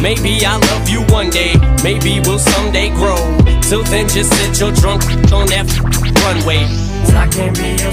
Maybe I'll love you one day, maybe we'll someday grow. Till then, just sit your drunk on that runway. I can't be your